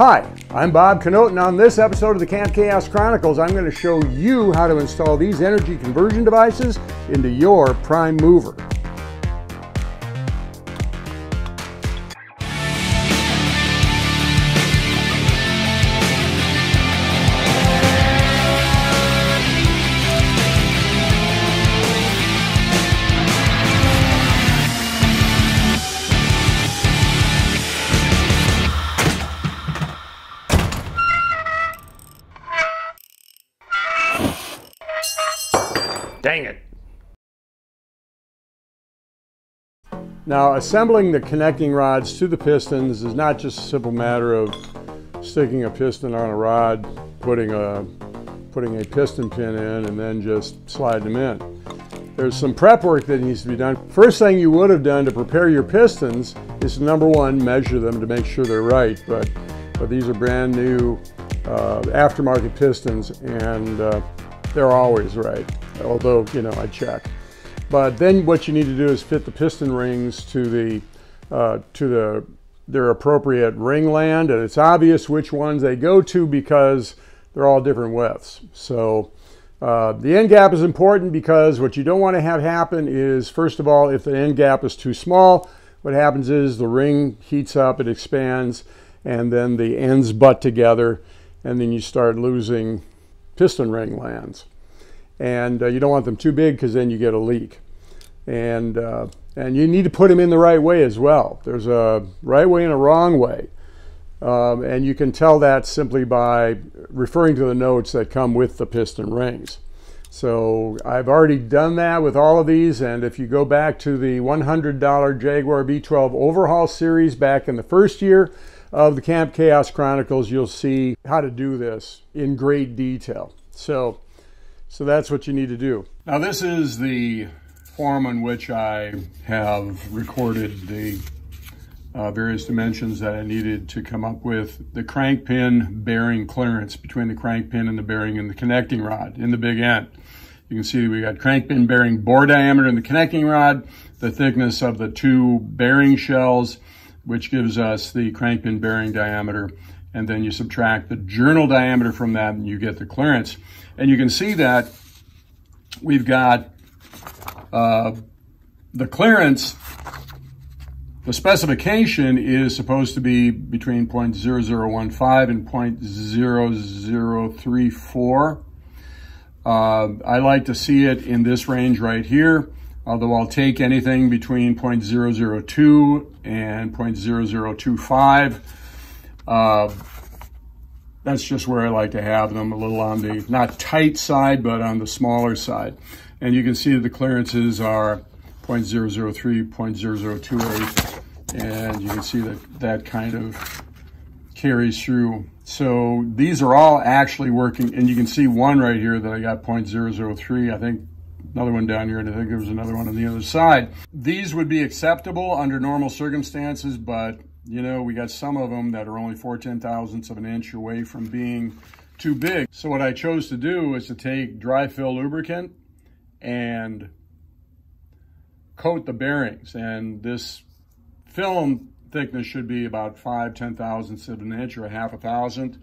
Hi, I'm Bob Knote, and on this episode of the Camp Chaos Chronicles, I'm going to show you how to install these energy conversion devices into your prime mover. Now, assembling the connecting rods to the pistons is not just a simple matter of sticking a piston on a rod, putting a, putting a piston pin in, and then just sliding them in. There's some prep work that needs to be done. First thing you would have done to prepare your pistons is number one, measure them to make sure they're right. But, but these are brand new uh, aftermarket pistons, and uh, they're always right although, you know, I check. But then what you need to do is fit the piston rings to the, uh, to the, their appropriate ring land, and it's obvious which ones they go to because they're all different widths. So uh, the end gap is important because what you don't want to have happen is, first of all, if the end gap is too small, what happens is the ring heats up, it expands, and then the ends butt together, and then you start losing piston ring lands and uh, you don't want them too big because then you get a leak. And, uh, and you need to put them in the right way as well. There's a right way and a wrong way. Um, and you can tell that simply by referring to the notes that come with the piston rings. So I've already done that with all of these. And if you go back to the $100 Jaguar V12 overhaul series back in the first year of the Camp Chaos Chronicles, you'll see how to do this in great detail. So so that's what you need to do. Now this is the form on which I have recorded the uh, various dimensions that I needed to come up with the crank pin bearing clearance between the crank pin and the bearing and the connecting rod in the big end. You can see we got crank pin bearing bore diameter in the connecting rod, the thickness of the two bearing shells, which gives us the crank pin bearing diameter and then you subtract the journal diameter from that and you get the clearance. And you can see that we've got uh, the clearance, the specification is supposed to be between 0.0015 and 0.0034. Uh, I like to see it in this range right here, although I'll take anything between 0.002 and 0.0025. Uh, that's just where I like to have them, a little on the, not tight side, but on the smaller side. And you can see the clearances are 0.003, 0.0028, and you can see that that kind of carries through. So these are all actually working, and you can see one right here that I got 0.003, I think another one down here, and I think there was another one on the other side. These would be acceptable under normal circumstances, but you know, we got some of them that are only four ten thousandths of an inch away from being too big. So what I chose to do is to take dry film lubricant and coat the bearings. And this film thickness should be about five, ten thousandths of an inch or a half a thousandth.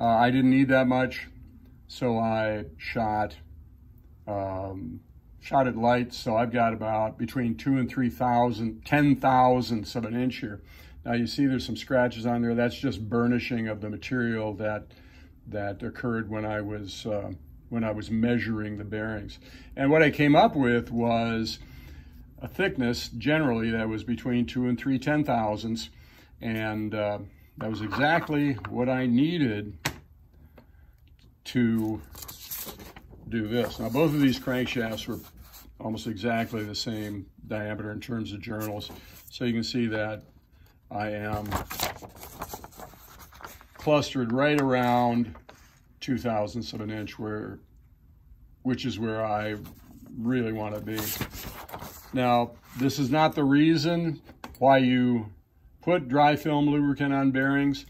Uh, I didn't need that much, so I shot um, shot it light. So I've got about between two and three thousand, ten thousandths of an inch here. Now you see there's some scratches on there. That's just burnishing of the material that that occurred when I was uh, when I was measuring the bearings. And what I came up with was a thickness generally that was between two and three ten thousandths, and uh, that was exactly what I needed to do this. Now both of these crankshafts were almost exactly the same diameter in terms of journals. So you can see that I am clustered right around two thousandths of an inch where, which is where I really want to be. Now, this is not the reason why you put dry film lubricant on bearings.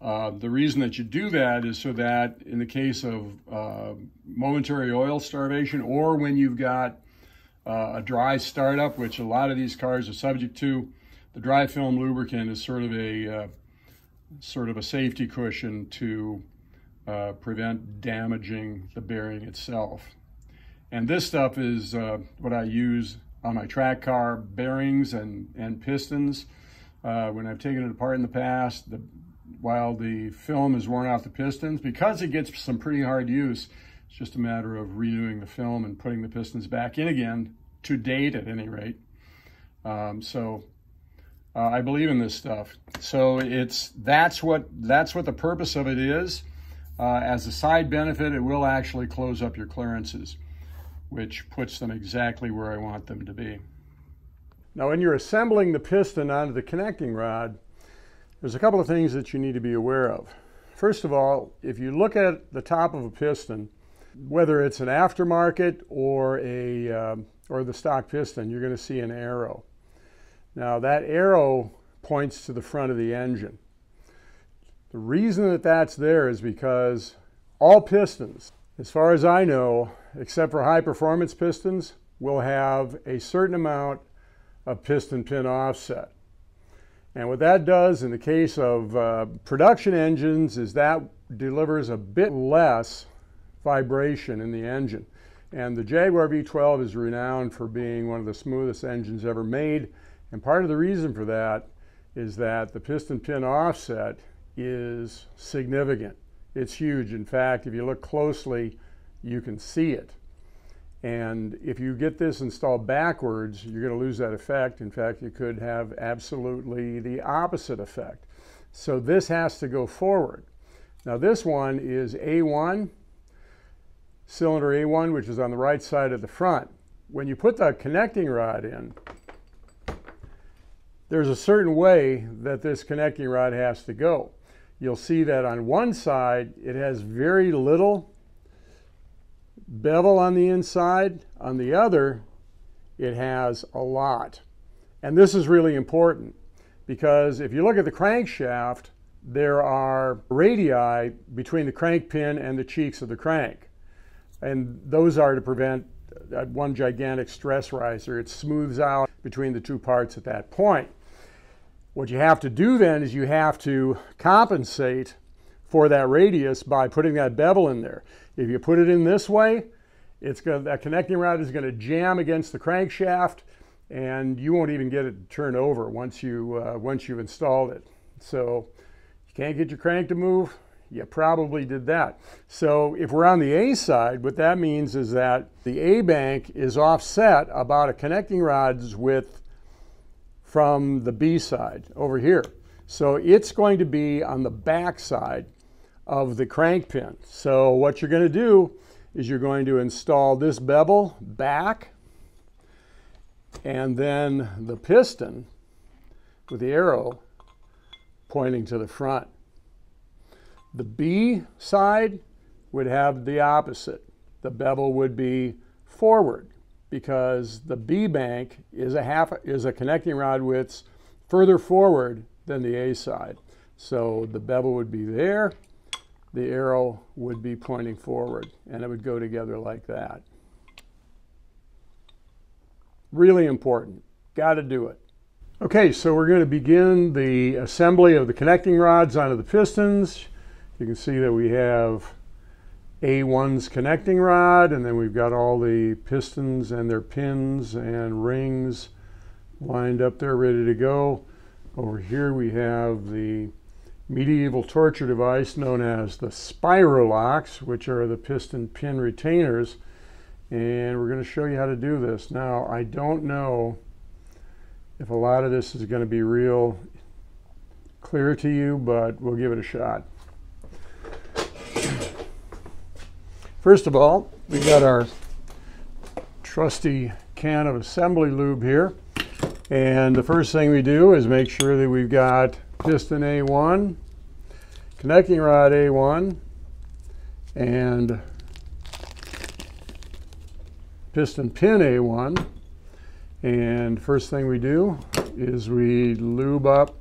Uh, the reason that you do that is so that in the case of uh, momentary oil starvation or when you've got uh, a dry startup, which a lot of these cars are subject to, the dry film lubricant is sort of a, uh, sort of a safety cushion to uh, prevent damaging the bearing itself. And this stuff is uh, what I use on my track car bearings and, and pistons. Uh, when I've taken it apart in the past, the, while the film is worn off the pistons, because it gets some pretty hard use, it's just a matter of renewing the film and putting the pistons back in again, to date at any rate. Um, so uh, I believe in this stuff. So it's that's what that's what the purpose of it is. Uh, as a side benefit, it will actually close up your clearances, which puts them exactly where I want them to be. Now, when you're assembling the piston onto the connecting rod, there's a couple of things that you need to be aware of. First of all, if you look at the top of a piston, whether it's an aftermarket or a um, or the stock piston, you're going to see an arrow. Now that arrow points to the front of the engine. The reason that that's there is because all pistons, as far as I know, except for high performance pistons, will have a certain amount of piston pin offset. And what that does in the case of uh, production engines is that delivers a bit less vibration in the engine. And the Jaguar V12 is renowned for being one of the smoothest engines ever made. And part of the reason for that is that the piston pin offset is significant. It's huge. In fact, if you look closely, you can see it. And if you get this installed backwards, you're going to lose that effect. In fact, you could have absolutely the opposite effect. So this has to go forward. Now this one is A1, cylinder A1, which is on the right side of the front. When you put the connecting rod in, there's a certain way that this connecting rod has to go you'll see that on one side it has very little bevel on the inside. On the other, it has a lot. And this is really important because if you look at the crankshaft, there are radii between the crank pin and the cheeks of the crank. And those are to prevent one gigantic stress riser. It smooths out between the two parts at that point. What you have to do then is you have to compensate for that radius by putting that bevel in there. If you put it in this way, it's going that connecting rod is going to jam against the crankshaft and you won't even get it to turn over once you uh, once you've installed it. So you can't get your crank to move, you probably did that. So if we're on the A side, what that means is that the A bank is offset about a connecting rod's width from the B side over here. So it's going to be on the back side of the crank pin. So what you're going to do is you're going to install this bevel back and then the piston with the arrow pointing to the front. The B side would have the opposite. The bevel would be forward because the B bank is a half is a connecting rod width further forward than the A side. So the bevel would be there, the arrow would be pointing forward, and it would go together like that. Really important. Got to do it. Okay, so we're going to begin the assembly of the connecting rods onto the pistons. You can see that we have a1's connecting rod, and then we've got all the pistons and their pins and rings lined up there ready to go. Over here we have the medieval torture device known as the Spirolox, which are the piston pin retainers. And we're going to show you how to do this. Now, I don't know if a lot of this is going to be real clear to you, but we'll give it a shot. First of all, we got our trusty can of assembly lube here. And the first thing we do is make sure that we've got piston A1, connecting rod A1, and piston pin A1. And first thing we do is we lube up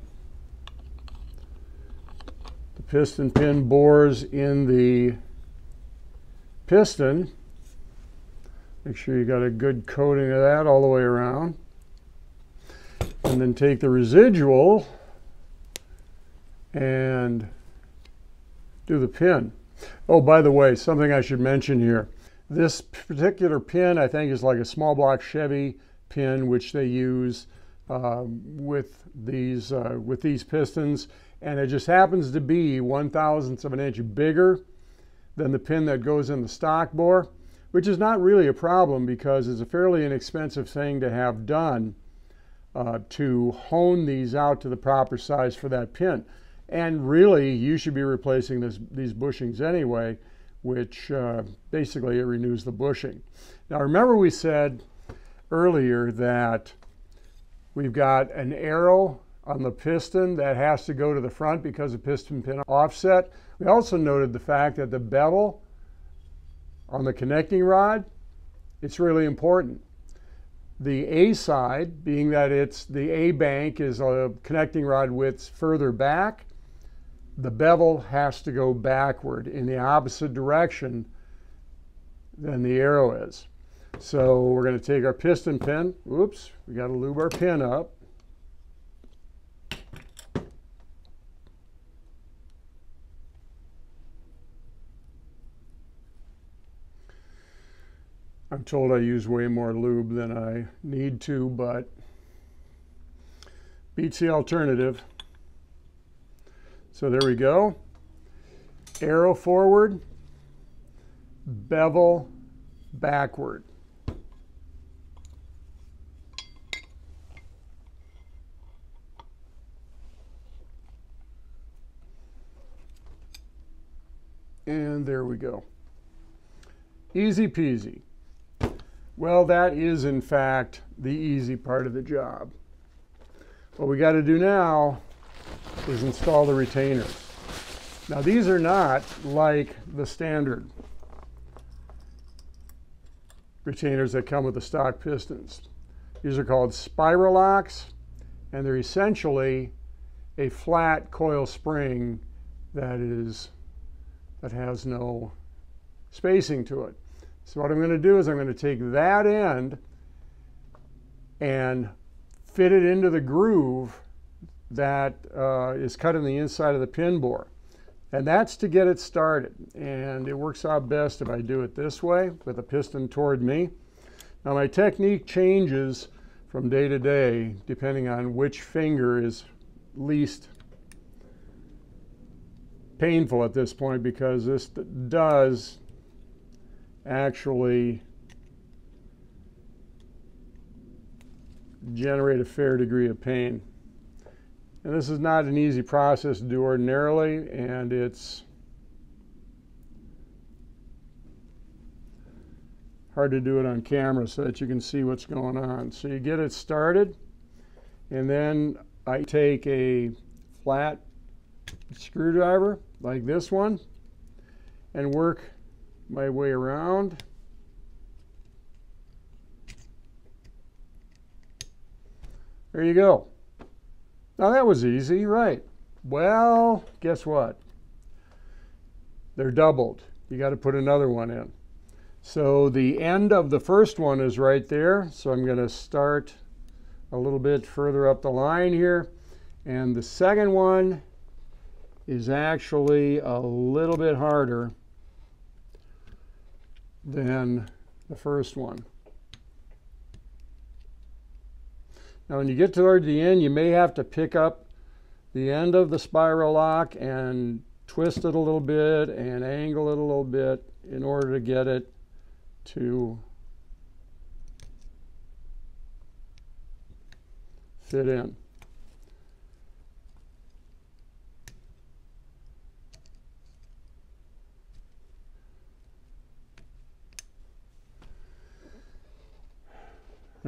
the piston pin bores in the piston. Make sure you got a good coating of that all the way around. And then take the residual and do the pin. Oh, by the way, something I should mention here. This particular pin, I think, is like a small block Chevy pin, which they use uh, with these uh, with these pistons, and it just happens to be one thousandth of an inch bigger than the pin that goes in the stock bore, which is not really a problem because it's a fairly inexpensive thing to have done uh, to hone these out to the proper size for that pin. And really, you should be replacing this, these bushings anyway, which uh, basically it renews the bushing. Now remember we said earlier that we've got an arrow on the piston that has to go to the front because of piston pin offset. We also noted the fact that the bevel on the connecting rod, it's really important. The A side, being that it's the A bank is a connecting rod width further back, the bevel has to go backward in the opposite direction than the arrow is. So we're going to take our piston pin. Oops, we got to lube our pin up. I'm told I use way more lube than I need to, but beats the alternative. So there we go. Arrow forward, bevel backward. And there we go. Easy peasy. Well, that is in fact the easy part of the job. What we got to do now is install the retainers. Now these are not like the standard retainers that come with the stock pistons. These are called Spirolox and they're essentially a flat coil spring that is that has no spacing to it. So what I'm going to do is I'm going to take that end and fit it into the groove that uh, is cut in the inside of the pin bore. And that's to get it started. And it works out best if I do it this way with the piston toward me. Now my technique changes from day to day depending on which finger is least painful at this point because this does actually generate a fair degree of pain. And this is not an easy process to do ordinarily, and it's hard to do it on camera so that you can see what's going on. So you get it started, and then I take a flat screwdriver like this one and work my way around. There you go. Now that was easy, right? Well, guess what? They're doubled. You got to put another one in. So the end of the first one is right there. So I'm going to start a little bit further up the line here. And the second one is actually a little bit harder than the first one. Now when you get toward the end, you may have to pick up the end of the spiral lock and twist it a little bit and angle it a little bit in order to get it to fit in.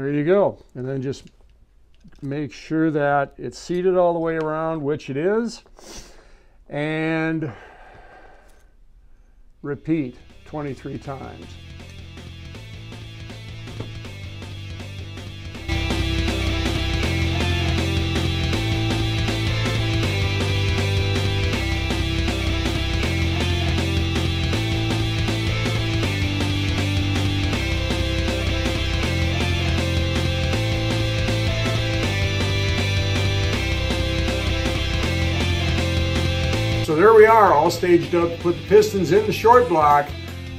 There you go. And then just make sure that it's seated all the way around, which it is. And repeat 23 times. We are, all staged up to put the pistons in the short block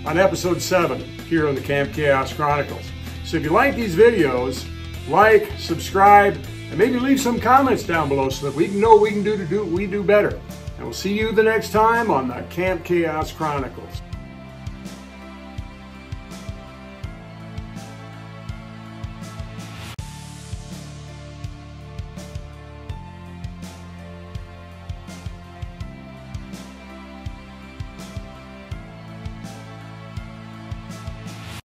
on episode 7 here on the Camp Chaos Chronicles. So if you like these videos, like, subscribe, and maybe leave some comments down below so that we can know what we can do to do we do better. And we'll see you the next time on the Camp Chaos Chronicles.